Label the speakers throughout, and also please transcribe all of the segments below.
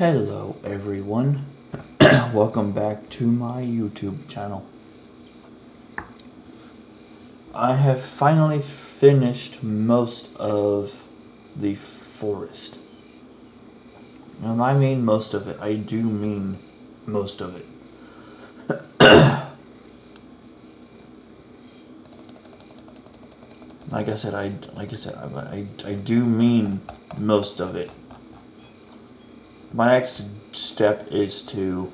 Speaker 1: Hello, everyone. Welcome back to my YouTube channel. I have finally finished most of the forest. And I mean most of it. I do mean most of it. like I said, I like I said, I, I, I do mean most of it. My next step is to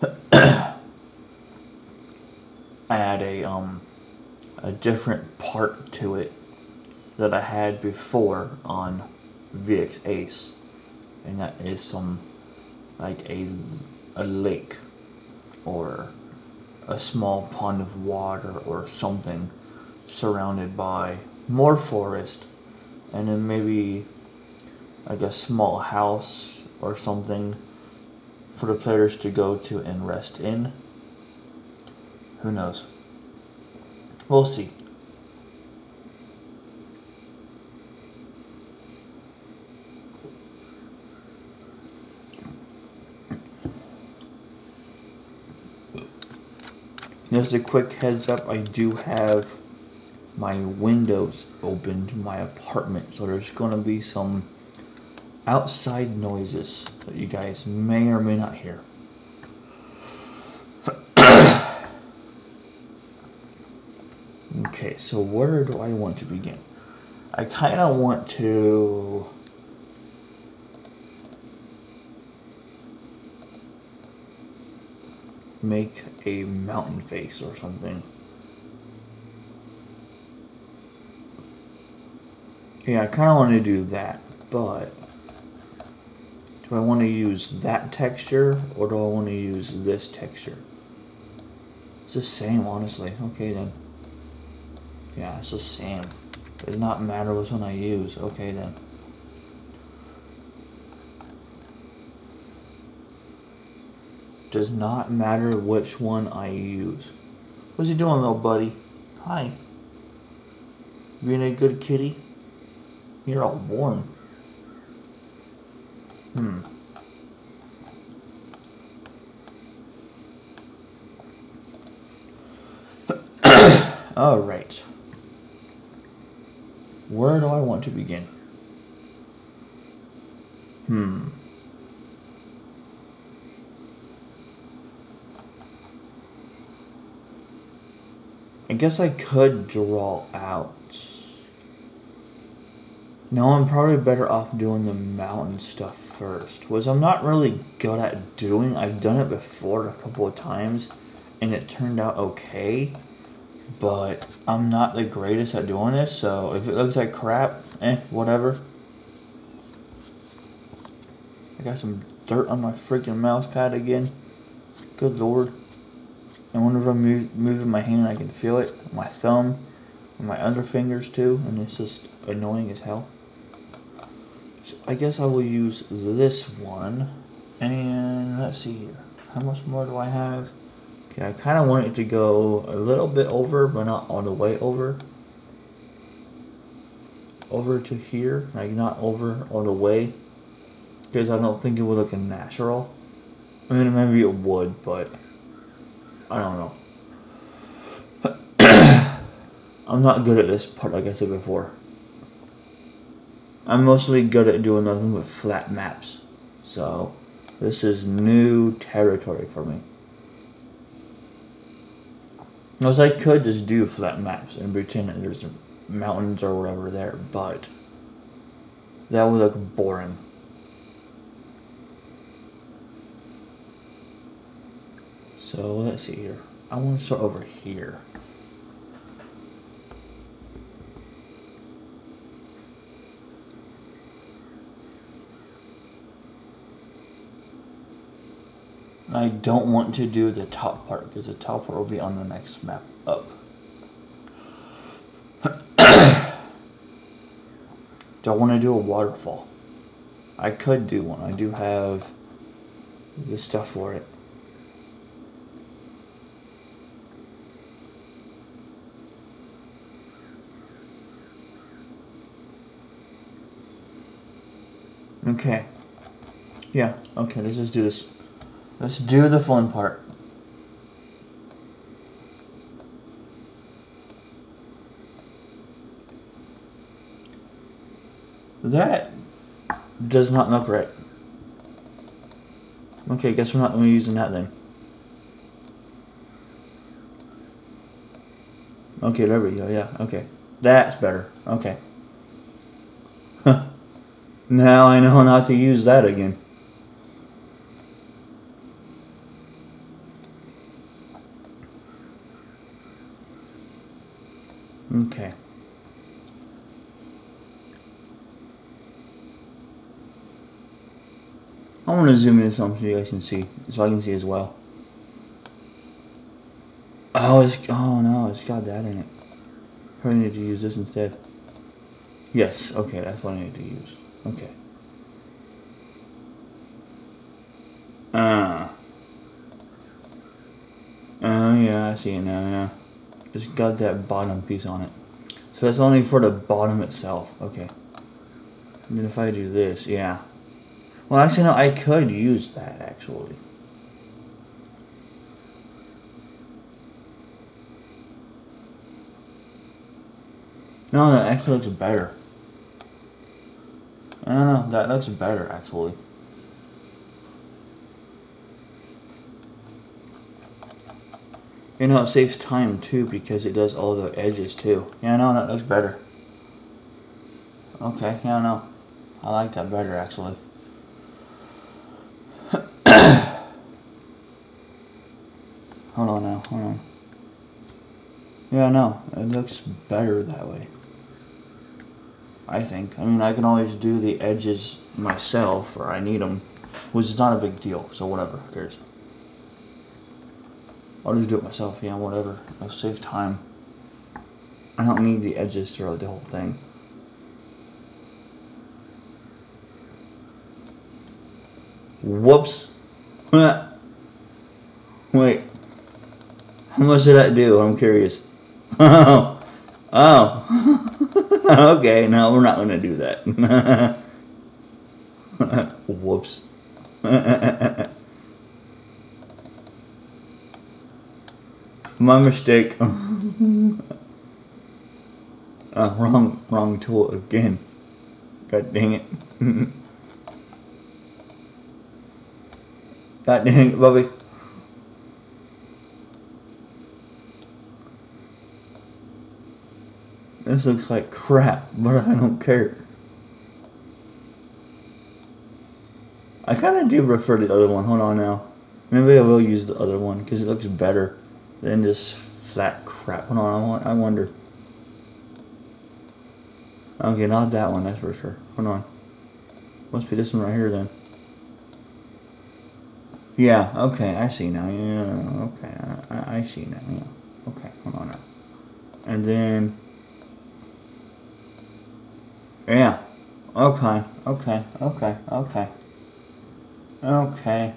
Speaker 1: add a um a different part to it that I had before on VX Ace, and that is some like a a lake or a small pond of water or something surrounded by more forest and then maybe like a small house or something for the players to go to and rest in. Who knows? We'll see. Just a quick heads up, I do have my windows open to my apartment, so there's going to be some outside noises that you guys may or may not hear. okay, so where do I want to begin? I kind of want to. Make a mountain face or something. Yeah, I kind of want to do that, but do I want to use that texture or do I want to use this texture? It's the same, honestly. Okay, then. Yeah, it's the same. It does not matter which one I use. Okay, then. Does not matter which one I use. What's he doing, little buddy? Hi. Being a good kitty? You're all warm. Hmm. all right. Where do I want to begin? Hmm. I guess I could draw out no, I'm probably better off doing the mountain stuff first. Was I'm not really good at doing. I've done it before a couple of times, and it turned out okay. But I'm not the greatest at doing this, so if it looks like crap, eh, whatever. I got some dirt on my freaking mouse pad again. Good lord. And whenever I'm moving my hand, I can feel it. My thumb, and my under fingers too, and it's just annoying as hell. I guess I will use this one. And let's see here. How much more do I have? Okay, I kind of want it to go a little bit over, but not all the way over. Over to here, like not over all the way. Because I don't think it would look natural. I mean, maybe it would, but I don't know. I'm not good at this part, like I said before. I'm mostly good at doing nothing but flat maps. So this is new territory for me. Because I could just do flat maps and pretend that there's mountains or whatever there, but that would look boring. So let's see here. I want to start over here. I don't want to do the top part because the top part will be on the next map up. do I want to do a waterfall? I could do one. I do have the stuff for it. Okay. Yeah, okay, let's just do this. Let's do the fun part. That does not look right. Okay, guess we're not going to using that then. Okay, there we go. Yeah, okay. That's better. Okay. now I know not to use that again. Okay. I want to zoom in so you guys can see, so I can see as well. Oh, it's oh no, it's got that in it. Probably need to use this instead. Yes, okay, that's what I need to use. Okay. Ah. Uh. Oh yeah, I see it now. Yeah, it's got that bottom piece on it. So that's only for the bottom itself. Okay. And then if I do this, yeah. Well, actually, no, I could use that, actually. No, that actually looks better. I don't know, that looks better, actually. You know, it saves time, too, because it does all the edges, too. Yeah, no, that looks better. Okay, yeah, no. I like that better, actually. Hold on now, hold on. Yeah, no, it looks better that way. I think. I mean, I can always do the edges myself, or I need them, which is not a big deal, so whatever, who cares. I'll just do it myself, yeah, whatever. I'll save time. I don't need the edges throughout the whole thing. Whoops. Wait. How much did I do? I'm curious. Oh. Oh. okay, no, we're not going to do that. Whoops. My mistake. uh, wrong, wrong tool again. God dang it. God dang it, Bobby. This looks like crap, but I don't care. I kind of do prefer the other one. Hold on now. Maybe I will use the other one because it looks better than this flat crap. Hold on, I, wonder. Okay, not that one, that's for sure. Hold on. Must be this one right here then. Yeah, okay, I see now. Yeah, okay, I, I see now. Yeah. Okay, hold on now. And then yeah. Okay. Okay. Okay. Okay. Okay.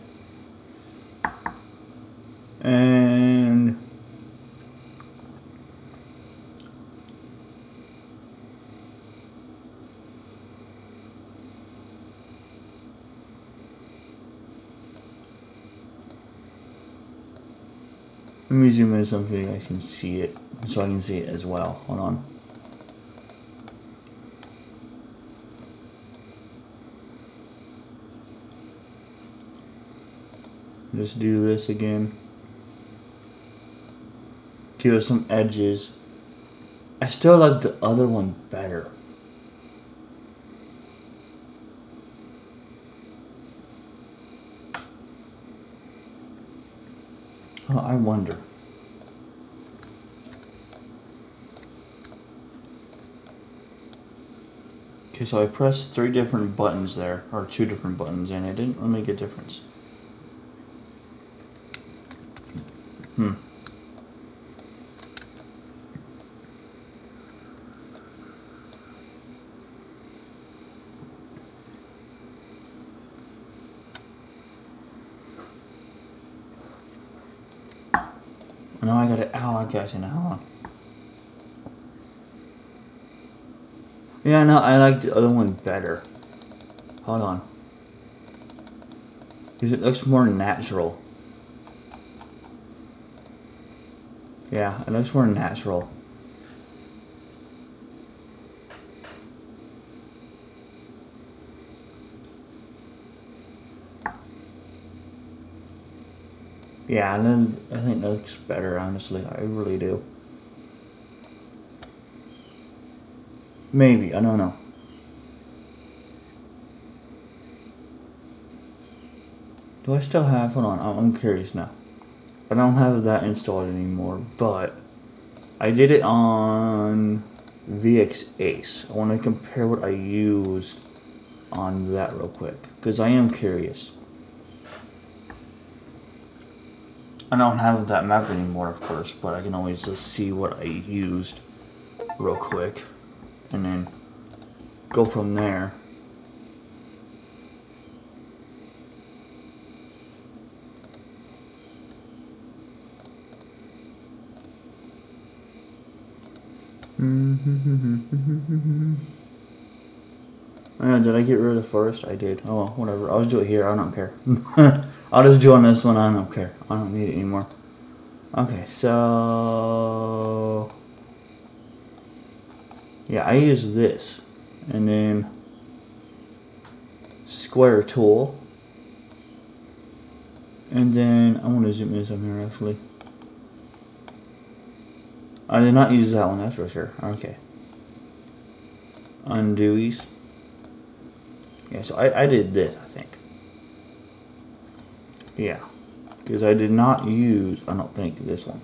Speaker 1: And Let me zoom in so you guys can see it, so I can see it as well. Hold on. Just do this again. Give us some edges. I still like the other one better. Oh, I wonder. Okay, so I pressed three different buttons there, or two different buttons, and it didn't make a difference. Hmm. Now I got it. Oh, I got it now. Yeah, no, I like the other one better. Hold on. Because it looks more natural. Yeah, it looks more natural. Yeah, and then I think that looks better, honestly. I really do. Maybe, I don't know. Do I still have, hold on, I'm curious now. I don't have that installed anymore, but I did it on VX Ace. I want to compare what I used on that real quick, because I am curious. I don't have that map anymore, of course, but I can always just see what I used real quick and then go from there. Oh, did I get rid of the forest? I did. Oh, whatever. I'll just do it here. I don't care. I'll just do on this one. I don't care. I don't need it anymore. Okay, so... Yeah, I use this. And then... Square tool. And then... I want to zoom in some here, actually. I did not use that one, that's for sure. Okay. Undoies. Yeah, so I, I did this, I think. Yeah. Because I did not use, I don't think, this one.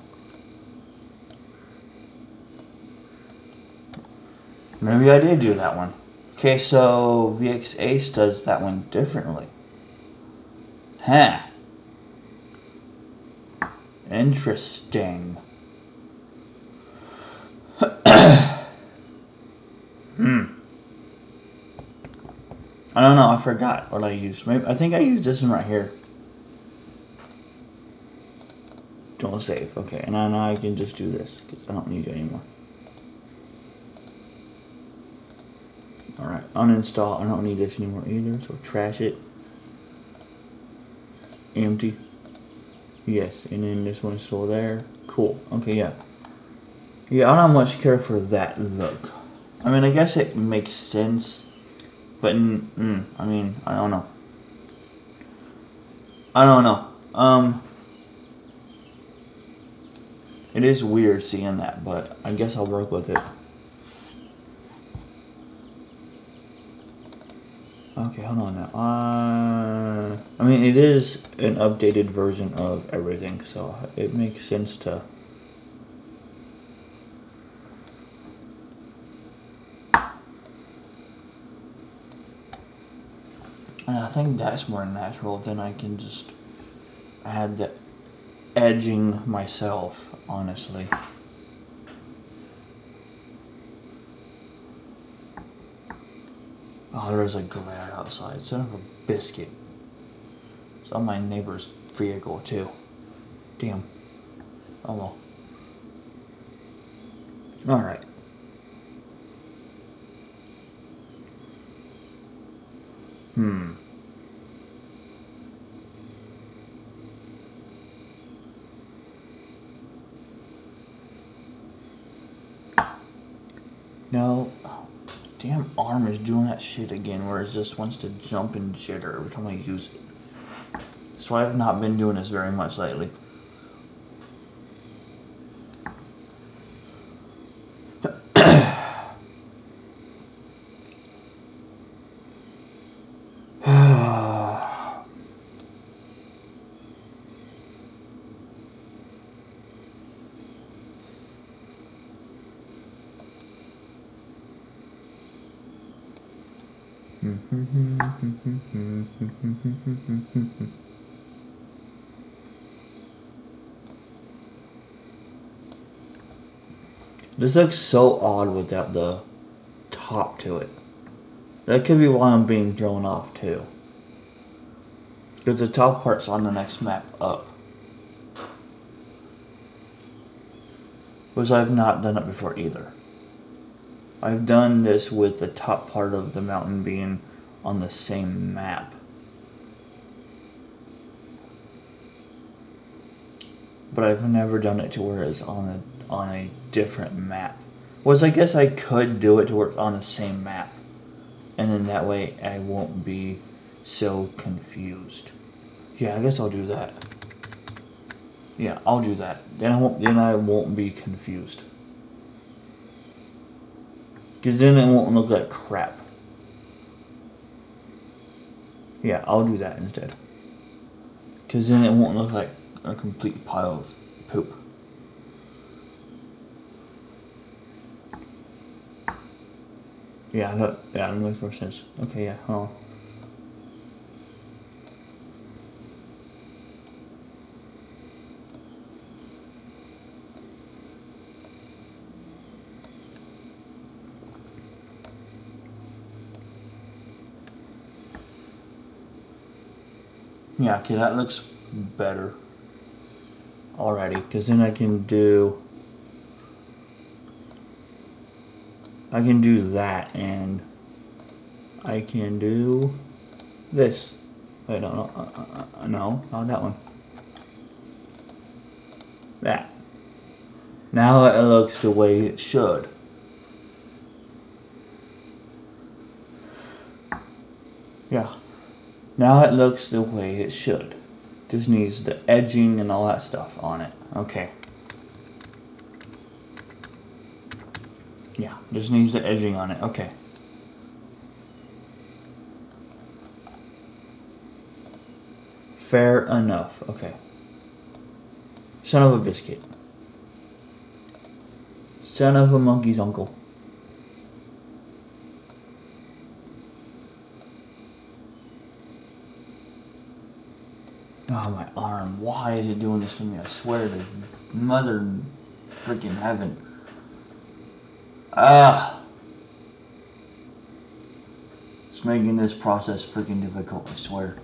Speaker 1: Maybe I did do that one. Okay, so VX Ace does that one differently. Huh. Interesting. hmm. I don't know. I forgot what I used. Maybe I think I used this one right here. Don't save. Okay, and now I can just do this because I don't need it anymore. Alright, uninstall. I don't need this anymore either, so trash it. Empty. Yes, and then this one is still there. Cool. Okay, yeah. Yeah, I don't much care for that look. I mean, I guess it makes sense, but mm, I mean, I don't know. I don't know. Um, it is weird seeing that, but I guess I'll work with it. Okay, hold on now. Uh, I mean, it is an updated version of everything, so it makes sense to And I think that's more natural than I can just add the edging myself, honestly. Oh, there's a glare outside. Son of a biscuit. It's on my neighbor's vehicle, too. Damn. Oh well. Alright. Hmm. No. Oh, damn arm is doing that shit again where it just wants to jump and jitter every time I use it. So I have not been doing this very much lately. This looks so odd without the top to it. That could be why I'm being thrown off too. Because the top part's on the next map up. Which I've not done it before either. I've done this with the top part of the mountain being on the same map. But I've never done it to where it's on a, on a different map. Was I guess I could do it to where it's on the same map. And then that way I won't be so confused. Yeah, I guess I'll do that. Yeah, I'll do that. Then I won't then I won't be confused. Cause then it won't look like crap. Yeah, I'll do that instead. Cause then it won't look like a complete pile of poop. Yeah, that that makes more sense. Okay, yeah, hold on. Yeah, okay, that looks better already. Because then I can do... I can do that and I can do this. Wait, no, no, uh, uh, uh, no, not that one. That. Now it looks the way it should. Yeah. Now it looks the way it should. Just needs the edging and all that stuff on it. Okay. Yeah, just needs the edging on it. Okay. Fair enough. Okay. Son of a biscuit. Son of a monkey's uncle. Oh, my arm. Why is it doing this to me? I swear to mother freaking heaven. Ah. It's making this process freaking difficult, I swear.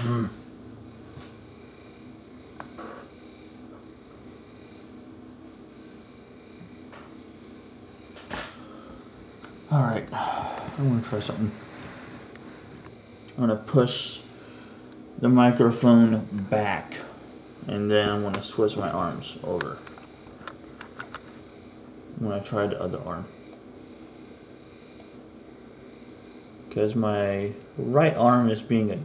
Speaker 1: Mm. Alright, I'm gonna try something. I'm gonna push the microphone back and then I'm gonna switch my arms over. I'm gonna try the other arm. Because my right arm is being a,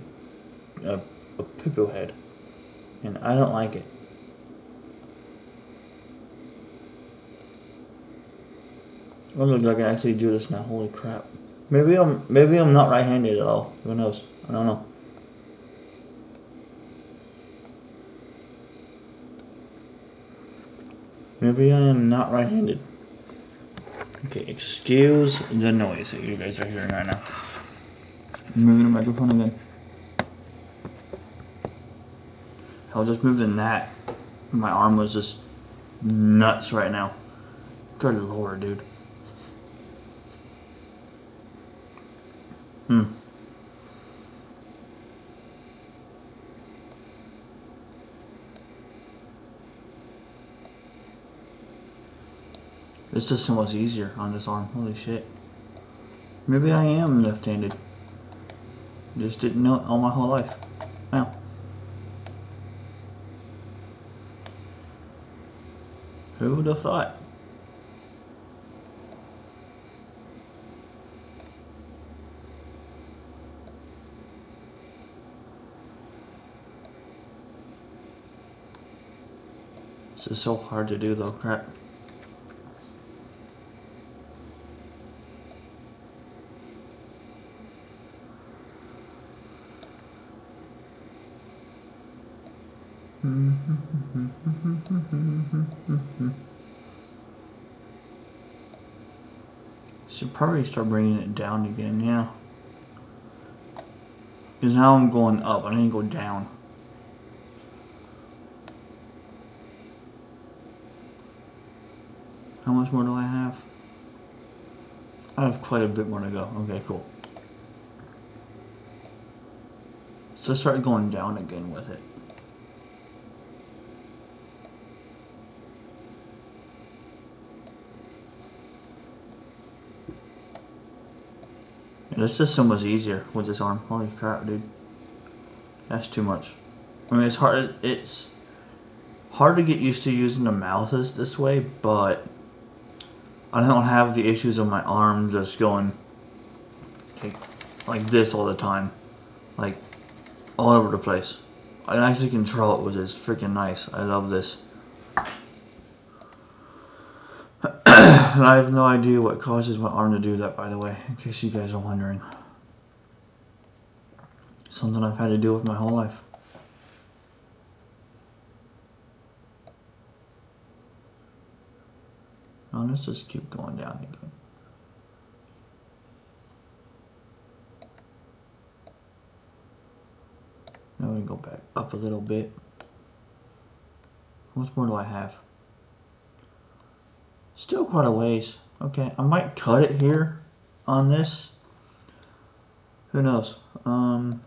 Speaker 1: a, a pippo head and I don't like it. I look like I can actually do this now. Holy crap. Maybe I'm maybe I'm not right-handed at all. Who knows? I don't know. Maybe I am not right-handed. Okay, excuse the noise that you guys are hearing right now. moving the microphone again. I was just moving that. My arm was just nuts right now. Good lord, dude. Hmm. This system was easier on this arm. Holy shit. Maybe I am left-handed. Just didn't know it all my whole life. Who would have thought? This is so hard to do though, crap. Should probably start bringing it down again, yeah. Because now I'm going up, I need to go down. How much more do I have? I have quite a bit more to go. Okay, cool. So start going down again with it. This system was easier with this arm. Holy crap, dude. That's too much. I mean, it's hard. It's hard to get used to using the mouses this way, but I don't have the issues of my arm just going like, like this all the time, like all over the place. I actually control it, which is freaking nice. I love this. And I have no idea what causes my arm to do that, by the way, in case you guys are wondering. Something I've had to deal with my whole life. Now let's just keep going down again. Now we go back up a little bit. Much more do I have? Still quite a ways. Okay, I might cut it here on this. Who knows? Um,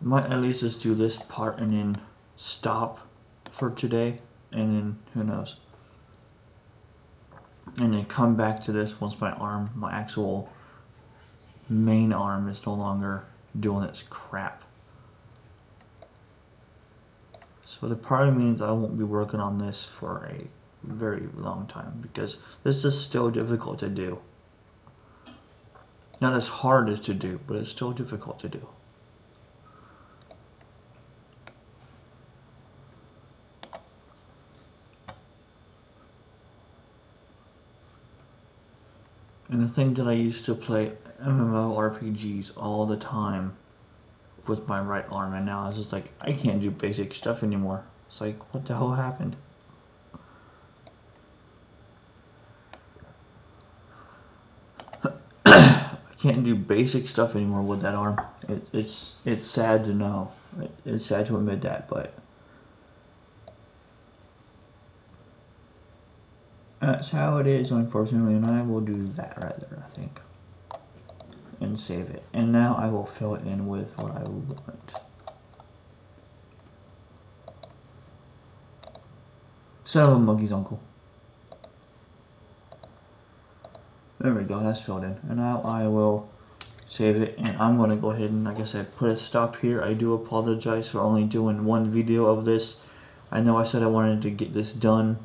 Speaker 1: might at least just do this part and then stop for today and then who knows and then come back to this once my arm my actual main arm is no longer doing its crap so the part means I won't be working on this for a very long time because this is still difficult to do. Not as hard as to do but it's still difficult to do. And the thing that I used to play MMORPGs all the time with my right arm, and now it's just like I can't do basic stuff anymore. It's like, what the hell happened? I can't do basic stuff anymore with that arm. It, it's it's sad to know. It, it's sad to admit that, but. That's how it is, unfortunately, and I will do that right there, I think. And save it. And now I will fill it in with what I want. A monkey's uncle. There we go, that's filled in. And now I will save it, and I'm going to go ahead and, like I said, put a stop here. I do apologize for only doing one video of this. I know I said I wanted to get this done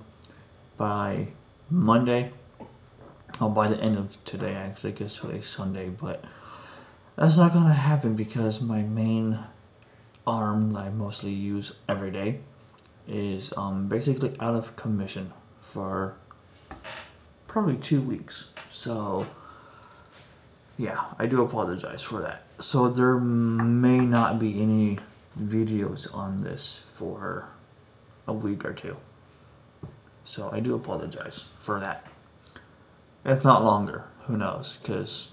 Speaker 1: by Monday. Oh, by the end of today, actually, because today's Sunday, but that's not to happen because my main arm that I mostly use every day is um, basically out of commission for probably two weeks. So, yeah, I do apologize for that. So, there may not be any videos on this for a week or two. So I do apologize for that. If not longer, who knows? Because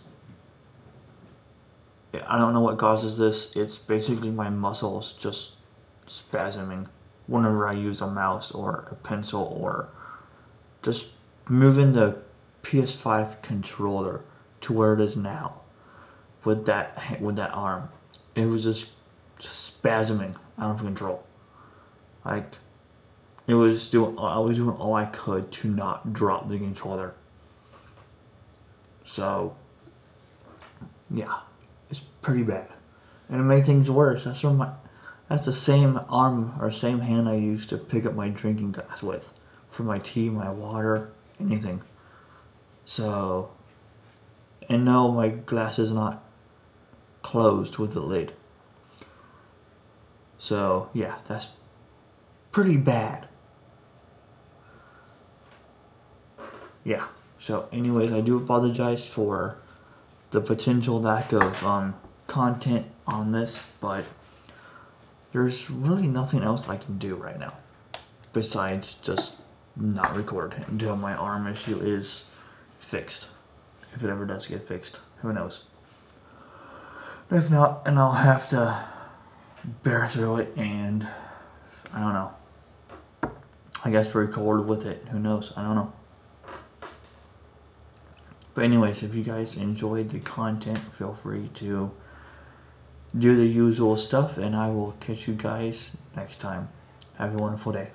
Speaker 1: I don't know what causes this. It's basically my muscles just spasming whenever I use a mouse or a pencil or just moving the PS5 controller to where it is now with that with that arm. It was just, just spasming out of control. Like it was doing I was doing all I could to not drop the controller. So yeah, it's pretty bad. And it made things worse, that's from my that's the same arm or same hand I used to pick up my drinking glass with for my tea, my water, anything. So and no, my glass is not closed with the lid. So yeah, that's pretty bad. yeah. So, anyways, I do apologize for the potential lack of um, content on this, but there's really nothing else I can do right now besides just not record until my arm issue is fixed. If it ever does get fixed, who knows? If not, and I'll have to bear through it and I don't know. I guess record with it. Who knows? I don't know. But anyways, if you guys enjoyed the content, feel free to do the usual stuff, and I will catch you guys next time. Have a wonderful day.